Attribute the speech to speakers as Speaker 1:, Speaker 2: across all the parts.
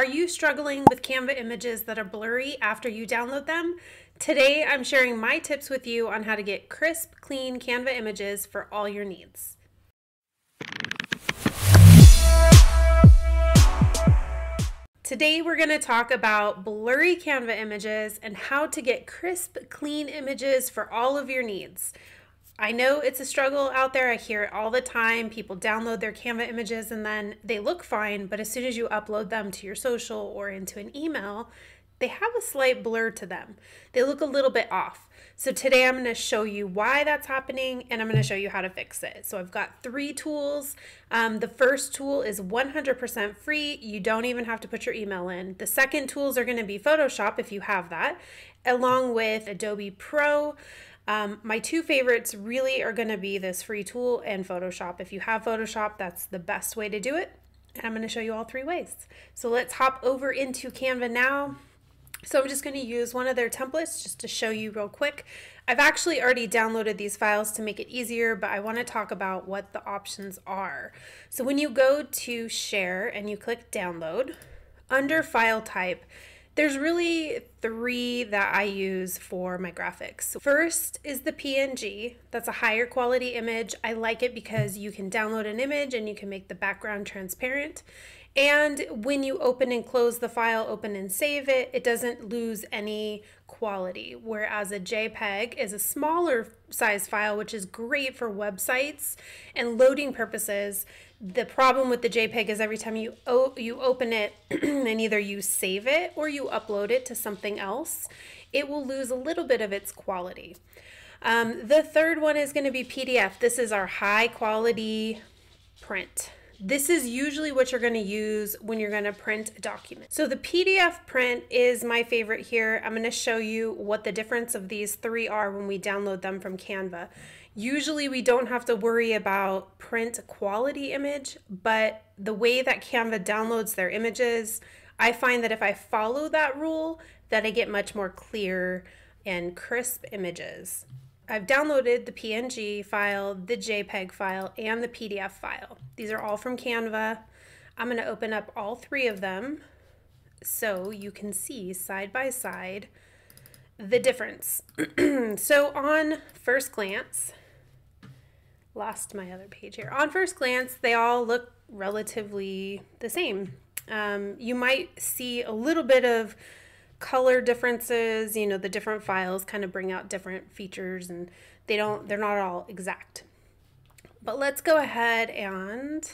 Speaker 1: Are you struggling with Canva images that are blurry after you download them? Today, I'm sharing my tips with you on how to get crisp, clean Canva images for all your needs. Today, we're going to talk about blurry Canva images and how to get crisp, clean images for all of your needs. I know it's a struggle out there. I hear it all the time. People download their Canva images and then they look fine, but as soon as you upload them to your social or into an email, they have a slight blur to them. They look a little bit off. So today I'm going to show you why that's happening and I'm going to show you how to fix it. So I've got three tools. Um, the first tool is 100% free. You don't even have to put your email in. The second tools are going to be Photoshop if you have that, along with Adobe Pro. Um, my two favorites really are going to be this free tool and Photoshop. If you have Photoshop, that's the best way to do it. And I'm going to show you all three ways. So let's hop over into Canva now. So I'm just going to use one of their templates just to show you real quick. I've actually already downloaded these files to make it easier, but I want to talk about what the options are. So when you go to share and you click download, under file type, there's really three that I use for my graphics. First is the PNG. That's a higher quality image. I like it because you can download an image and you can make the background transparent. And when you open and close the file, open and save it, it doesn't lose any quality. Whereas a JPEG is a smaller size file, which is great for websites and loading purposes. The problem with the JPEG is every time you you open it and either you save it or you upload it to something else, it will lose a little bit of its quality. Um, the third one is going to be PDF. This is our high quality print. This is usually what you're going to use when you're going to print a document. So the PDF print is my favorite here. I'm going to show you what the difference of these three are when we download them from Canva. Usually we don't have to worry about print quality image, but the way that Canva downloads their images, I find that if I follow that rule, that I get much more clear and crisp images. I've downloaded the PNG file, the JPEG file, and the PDF file. These are all from Canva. I'm going to open up all three of them so you can see side by side the difference. so on first glance, lost my other page here. On first glance, they all look relatively the same. Um, you might see a little bit of color differences, you know, the different files kind of bring out different features and they don't, they're not all exact. But let's go ahead and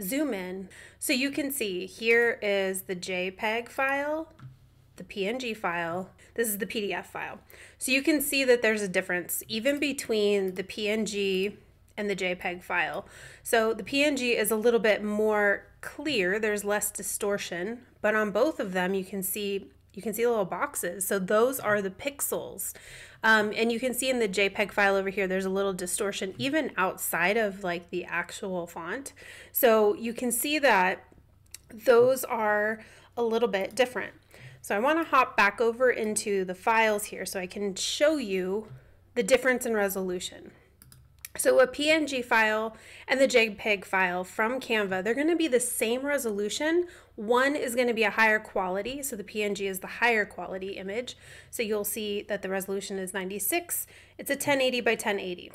Speaker 1: zoom in. So you can see here is the JPEG file, the PNG file, this is the PDF file. So you can see that there's a difference even between the PNG and the JPEG file. So the PNG is a little bit more clear, there's less distortion, but on both of them you can see you can see little boxes. So those are the pixels. Um, and you can see in the JPEG file over here, there's a little distortion even outside of like the actual font. So you can see that those are a little bit different. So I want to hop back over into the files here so I can show you the difference in resolution. So a PNG file and the JPEG file from Canva, they're going to be the same resolution. One is going to be a higher quality, so the PNG is the higher quality image. So you'll see that the resolution is 96. It's a 1080 by 1080.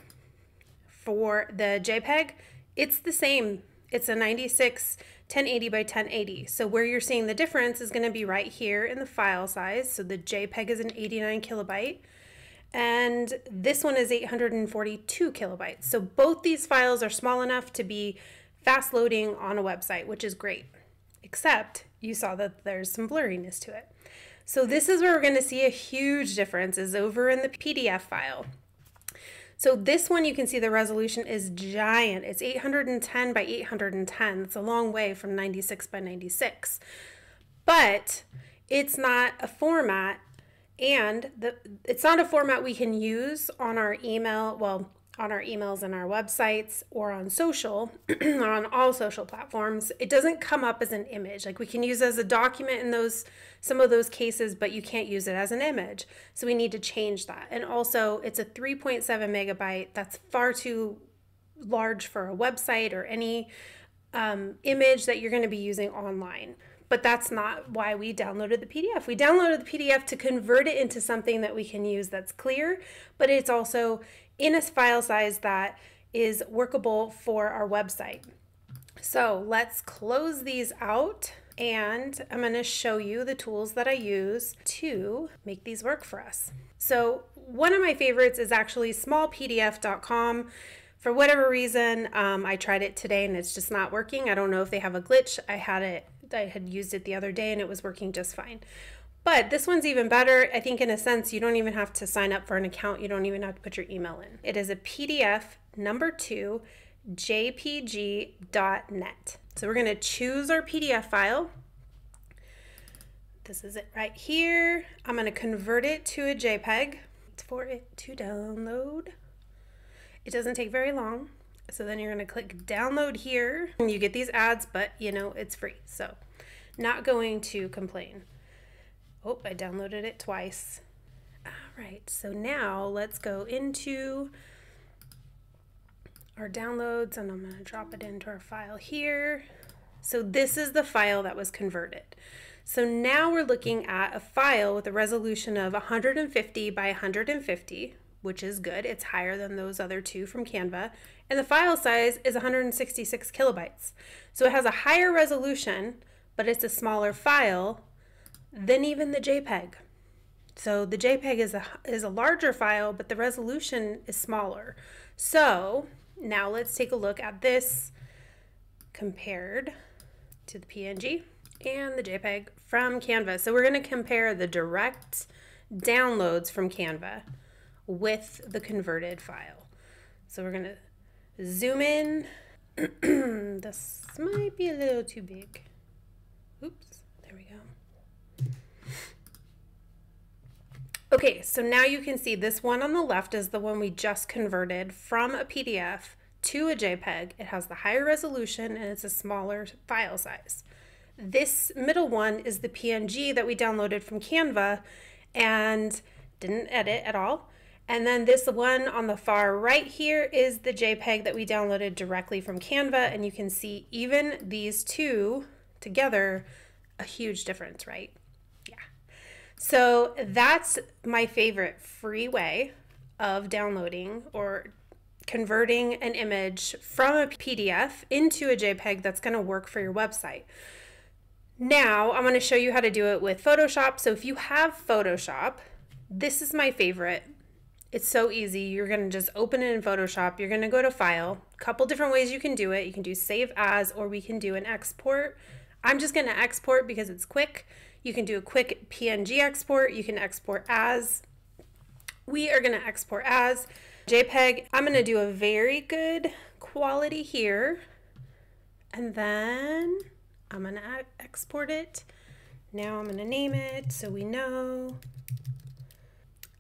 Speaker 1: For the JPEG, it's the same. It's a 96 1080 by 1080. So where you're seeing the difference is going to be right here in the file size. So the JPEG is an 89 kilobyte and this one is 842 kilobytes. So both these files are small enough to be fast loading on a website, which is great, except you saw that there's some blurriness to it. So this is where we're going to see a huge difference is over in the PDF file. So this one you can see the resolution is giant. It's 810 by 810. It's a long way from 96 by 96. But it's not a format and the, it's not a format we can use on our email, well, on our emails and our websites or on social, or on all social platforms. It doesn't come up as an image. Like we can use as a document in those some of those cases, but you can't use it as an image. So we need to change that. And also it's a 3.7 megabyte. That's far too large for a website or any um, image that you're going to be using online. But that's not why we downloaded the PDF. We downloaded the PDF to convert it into something that we can use that's clear, but it's also in a file size that is workable for our website. So let's close these out and I'm going to show you the tools that I use to make these work for us. So one of my favorites is actually smallpdf.com. For whatever reason, um, I tried it today and it's just not working. I don't know if they have a glitch. I had it, I had used it the other day and it was working just fine. But this one's even better. I think in a sense, you don't even have to sign up for an account. You don't even have to put your email in. It is a PDF number two, jpg.net. So we're going to choose our PDF file. This is it right here. I'm going to convert it to a JPEG It's for it to download. It doesn't take very long. So then you're going to click download here and you get these ads, but you know, it's free. So not going to complain. Oh, I downloaded it twice. All right, so now let's go into our downloads and I'm to drop it into our file here. So this is the file that was converted. So now we're looking at a file with a resolution of 150 by 150, which is good. It's higher than those other two from Canva. And the file size is 166 kilobytes. So it has a higher resolution, but it's a smaller file than even the JPEG. So the JPEG is a, is a larger file, but the resolution is smaller. So now let's take a look at this compared to the PNG and the JPEG from Canva. So we're going to compare the direct downloads from Canva with the converted file. So we're going to zoom in. this might be a little too big. Oops, there we go. Okay, so now you can see this one on the left is the one we just converted from a PDF to a JPEG. It has the higher resolution and it's a smaller file size. This middle one is the PNG that we downloaded from Canva and didn't edit at all. And then this one on the far right here is the JPEG that we downloaded directly from Canva. And you can see even these two together, a huge difference, right? So that's my favorite free way of downloading or converting an image from a PDF into a JPEG that's going to work for your website. Now, I'm going to show you how to do it with Photoshop. So if you have Photoshop, this is my favorite. It's so easy. You're going to just open it in Photoshop. You're going to go to File. A couple different ways you can do it. You can do Save As or we can do an export. I'm just going to export because it's quick. You can do a quick PNG export. You can export as. We are going to export as JPEG. I'm going to do a very good quality here. And then I'm going to export it. Now I'm going to name it so we know.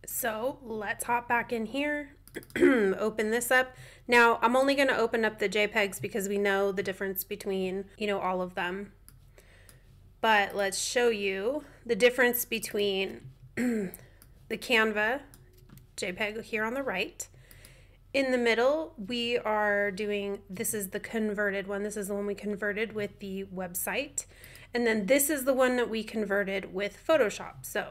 Speaker 1: So let's hop back in here, open this up. Now I'm only going to open up the JPEGs because we know the difference between, you know, all of them but let's show you the difference between the Canva JPEG here on the right. In the middle, we are doing, this is the converted one. This is the one we converted with the website. And then this is the one that we converted with Photoshop. So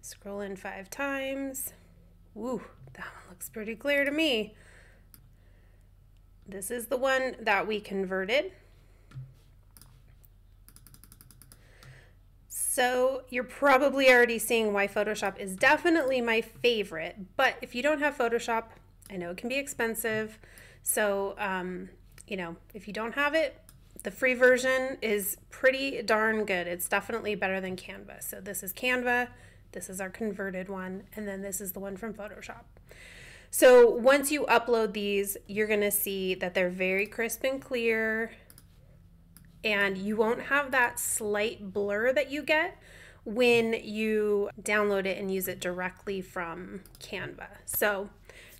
Speaker 1: scroll in five times. Woo, that one looks pretty clear to me. This is the one that we converted. So you're probably already seeing why Photoshop is definitely my favorite. But if you don't have Photoshop, I know it can be expensive. So, um, you know, if you don't have it, the free version is pretty darn good. It's definitely better than Canva. So this is Canva, this is our converted one, and then this is the one from Photoshop. So once you upload these, you're gonna see that they're very crisp and clear and you won't have that slight blur that you get when you download it and use it directly from Canva. So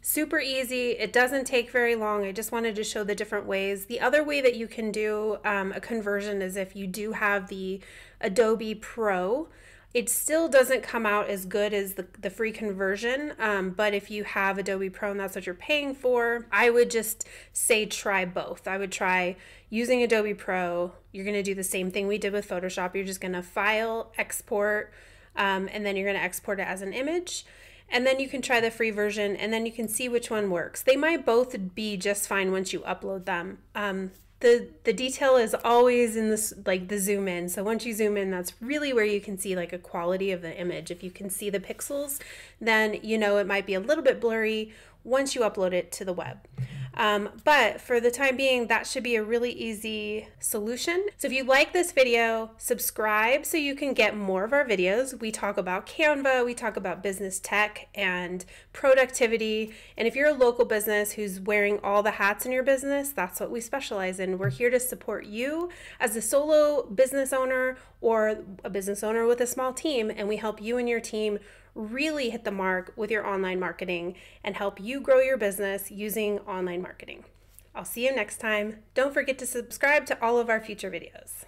Speaker 1: super easy. It doesn't take very long. I just wanted to show the different ways. The other way that you can do um, a conversion is if you do have the Adobe Pro. It still doesn't come out as good as the, the free conversion, um, but if you have Adobe Pro and that's what you're paying for, I would just say try both. I would try using Adobe Pro. You're going to do the same thing we did with Photoshop. You're just going to file, export, um, and then you're going to export it as an image and then you can try the free version and then you can see which one works. They might both be just fine once you upload them. Um, the the detail is always in this like the zoom in. So once you zoom in that's really where you can see like a quality of the image. If you can see the pixels then you know it might be a little bit blurry once you upload it to the web um, but for the time being, that should be a really easy solution. So if you like this video, subscribe so you can get more of our videos. We talk about Canva, we talk about business tech and productivity. And if you're a local business who's wearing all the hats in your business, that's what we specialize in. We're here to support you as a solo business owner or a business owner with a small team, and we help you and your team really hit the mark with your online marketing and help you grow your business using online marketing. I'll see you next time. Don't forget to subscribe to all of our future videos.